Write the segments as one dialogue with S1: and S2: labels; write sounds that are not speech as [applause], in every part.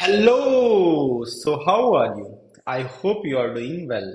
S1: Hello, so how are you? I hope you are doing well.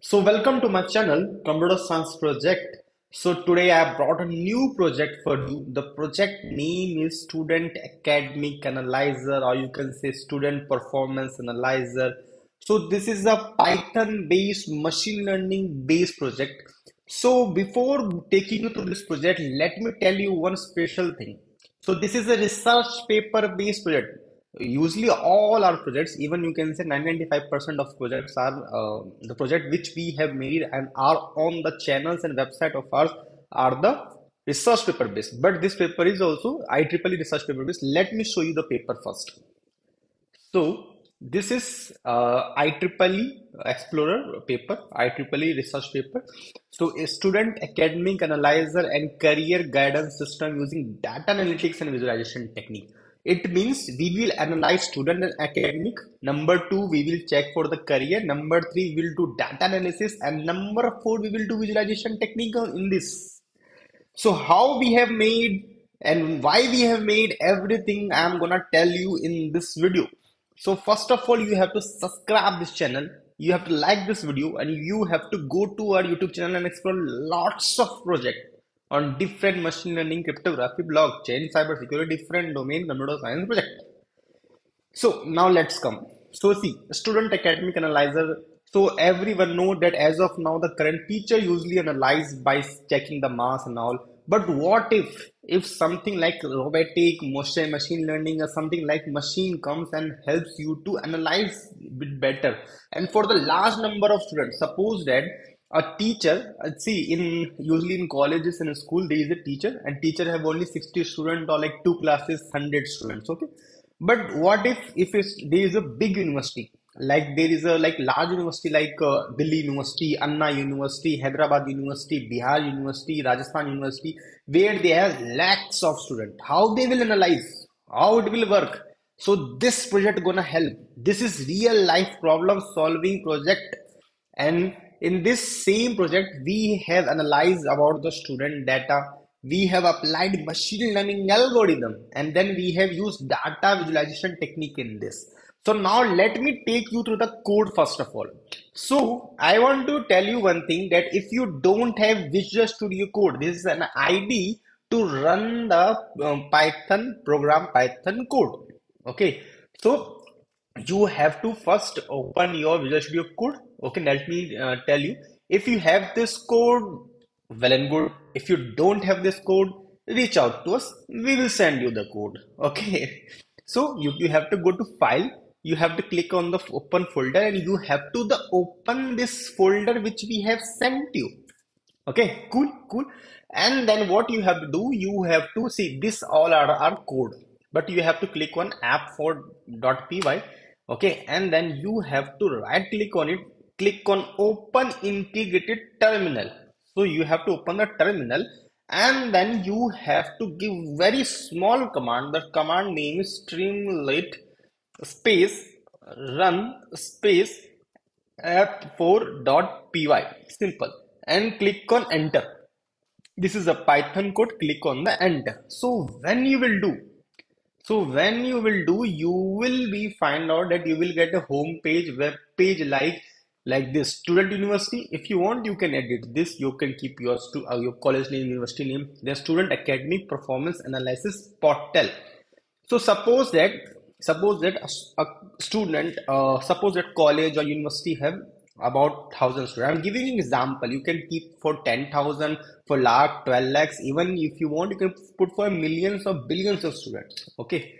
S1: So, welcome to my channel, Computer Science Project. So, today I have brought a new project for you. The project name is Student Academic Analyzer, or you can say Student Performance Analyzer. So, this is a Python based machine learning based project. So, before taking you through this project, let me tell you one special thing. So, this is a research paper based project usually all our projects even you can say 995% of projects are uh, the project which we have made and are on the channels and website of ours are the research paper based but this paper is also IEEE research paper based let me show you the paper first so this is uh, IEEE Explorer paper, IEEE research paper. So a student academic analyzer and career guidance system using data analytics and visualization technique. It means we will analyze student and academic. Number two, we will check for the career. Number three, we will do data analysis. And number four, we will do visualization technique in this. So how we have made and why we have made everything I'm gonna tell you in this video. So first of all, you have to subscribe this channel. You have to like this video and you have to go to our YouTube channel and explore lots of projects on different machine learning, cryptography, blockchain, cybersecurity, different domain, computer science project. So now let's come. So see, student academic analyzer. So everyone know that as of now, the current teacher usually analyze by checking the mass and all. But what if, if something like robotic, motion, machine learning or something like machine comes and helps you to analyze bit better. And for the large number of students, suppose that a teacher uh, see in usually in colleges and school there is a teacher and teacher have only 60 students or like two classes 100 students okay? But what if if there is a big university like there is a like large university like uh, delhi university anna university hyderabad university bihar university rajasthan university where they have lakhs of students how they will analyze? How it will work? So this project gonna help. This is real life problem solving project. And in this same project we have analyzed about the student data. We have applied machine learning algorithm and then we have used data visualization technique in this. So now let me take you through the code first of all. So i want to tell you one thing that if you don't have visual studio code this is an id to run the um, python program python code. Okay? So you have to first open your visual studio code. Okay let me uh, tell you. If you have this code well and good. If you don't have this code reach out to us. We will send you the code. [laughs] Okay. So you, you have to go to file. You have to click on the open folder and you have to the open this folder which we have sent you. Okay cool cool. And then what you have to do you have to see this all are our code. But you have to click on app for .py okay and then you have to right click on it click on open integrated terminal. So you have to open the terminal and then you have to give very small command. The command name is streamlit space run space app4.py simple. And click on enter. This is a python code. Click on the enter. So when you will do so when you will do you will be find out that you will get a home page web page like like this. Student university if you want you can edit this. You can keep your uh, your college name university name. The student academic performance analysis portal. So suppose that suppose that a, a student uh, suppose that college or university have about thousand students. I'm giving an example. You can keep for 10000 for lakh 12 lakhs. Even if you want you can put for millions or billions of students. Okay?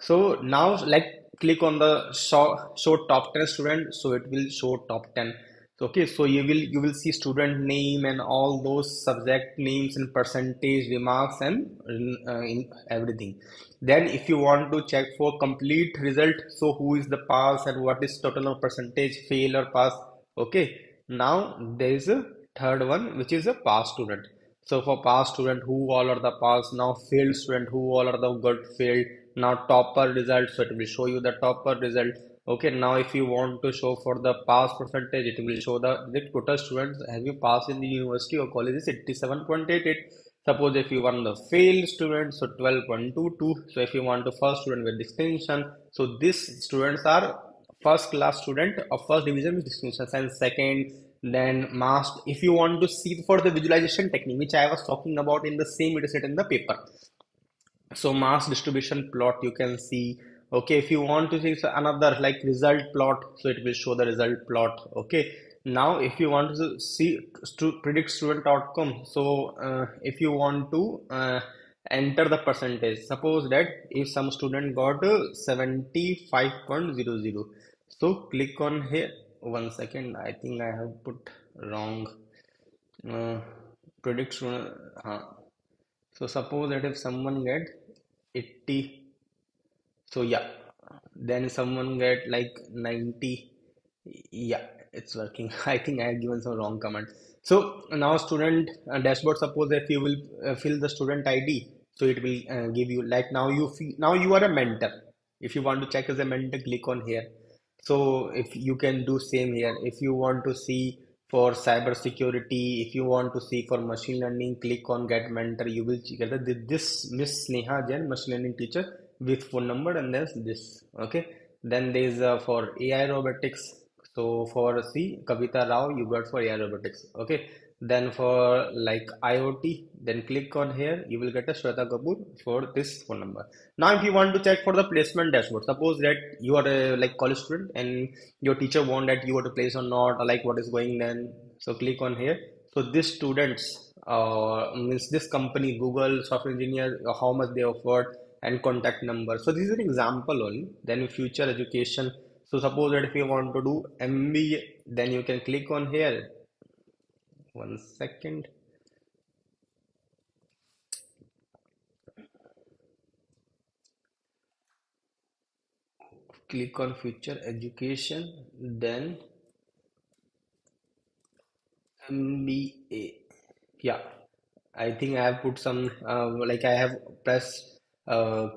S1: So now like click on the show, show top 10 student so it will show top 10 okay? So you will you will see student name and all those subject names and percentage remarks and uh, in everything. Then if you want to check for complete result so who is the pass and what is total of percentage fail or pass okay now there is a third one which is a pass student. So for pass student who all are the pass now failed student who all are the good failed now topper result so it will show you the topper result. Okay now if you want to show for the pass percentage it will show the the total students have you passed in the university or college is 87.88 suppose if you want the failed student so 12.22 so if you want to first student with distinction so these students are first class student of first division with distinction and second then masked if you want to see for the visualization technique which i was talking about in the same data set in the paper. So mass distribution plot you can see. Okay if you want to see another like result plot so it will show the result plot. Okay now if you want to see to predict student outcome so uh, if you want to uh, enter the percentage. Suppose that if some student got 75.00 so click on here. One second. I think i have put wrong. Uh, uh, so suppose that if someone get 80 so yeah. Then someone get like 90 yeah it's working. [laughs] I think i have given some wrong command. So now student uh, dashboard suppose if you will uh, fill the student id so it will uh, give you like now you feel, now you are a mentor. If you want to check as a mentor click on here. So if you can do same here. If you want to see for cyber security if you want to see for machine learning click on get mentor. You will get this miss neha jain machine learning teacher with phone number and there's this okay? Then there's uh, for ai robotics. So for C, Kavita Rao, you got for AI robotics. Okay. Then for like IoT, then click on here. You will get a Shweta Kapoor for this phone number. Now, if you want to check for the placement dashboard, suppose that you are a like college student and your teacher want that you are to place or not, or like what is going then. So click on here. So this students uh, means this company, Google software engineer, how much they offered and contact number. So this is an example only. Then future education so suppose that if you want to do MBA then you can click on here one second. Click on future education then MBA yeah. I think I have put some uh, like I have pressed uh,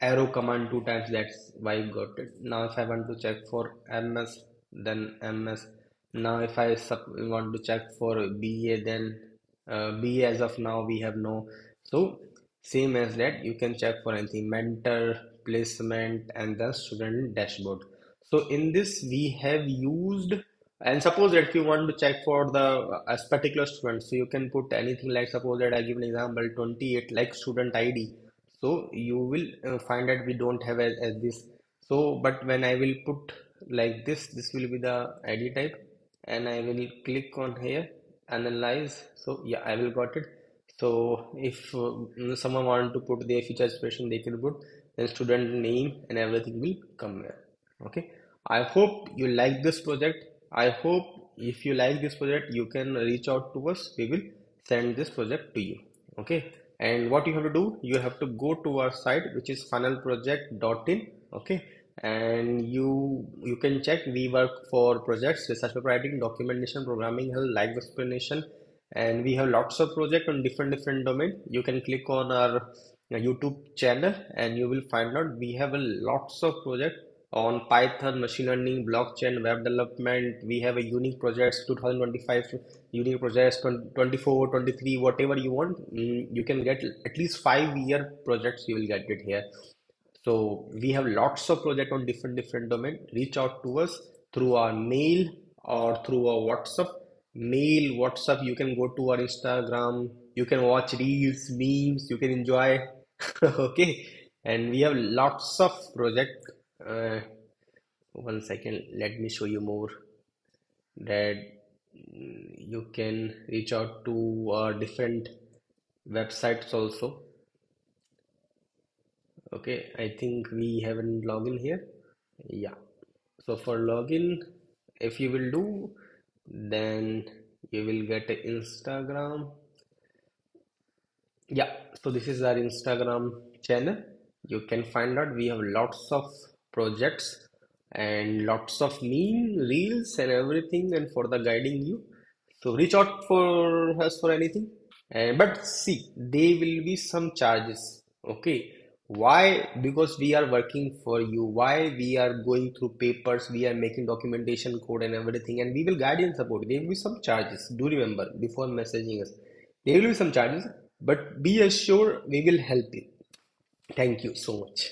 S1: arrow command two times. That's why I got it. Now if I want to check for MS then MS now if I want to check for BA then uh, BA as of now we have no. So same as that you can check for anything. Mentor placement and the student dashboard. So in this we have used and suppose that if you want to check for the uh, particular student so you can put anything like suppose that I give an example 28 like student ID so you will uh, find that we don't have as, as this. So but when I will put like this this will be the ID type and I will click on here analyze. So yeah I will got it. So if uh, someone want to put their feature expression they can put then student name and everything will come here. Okay? I hope you like this project. I hope if you like this project you can reach out to us. We will send this project to you. Okay? And what you have to do you have to go to our site which is finalproject.in okay and you you can check we work for projects research paper writing documentation programming help live explanation and we have lots of projects on different different domain you can click on our youtube channel and you will find out we have a lots of projects on Python, machine learning, blockchain, web development. We have a unique projects 2025, unique projects 24, 23, whatever you want. Mm, you can get at least five year projects. You will get it here. So we have lots of projects on different different domain. Reach out to us through our mail or through our WhatsApp. Mail, WhatsApp. You can go to our Instagram. You can watch reels, memes. You can enjoy. [laughs] okay, and we have lots of project. uh, one second let me show you more that you can reach out to uh, different websites also okay I think we haven't login here. Yeah. So for login if you will do then you will get Instagram. Yeah so this is our Instagram channel. You can find out. We have lots of projects and lots of meme reels and everything and for the guiding you. So reach out for us for anything. And but see there will be some charges. Okay why because we are working for you why we are going through papers we are making documentation code and everything and we will guide and support there will be some charges do remember before messaging us there will be some charges but be assured we will help you. Thank you so much.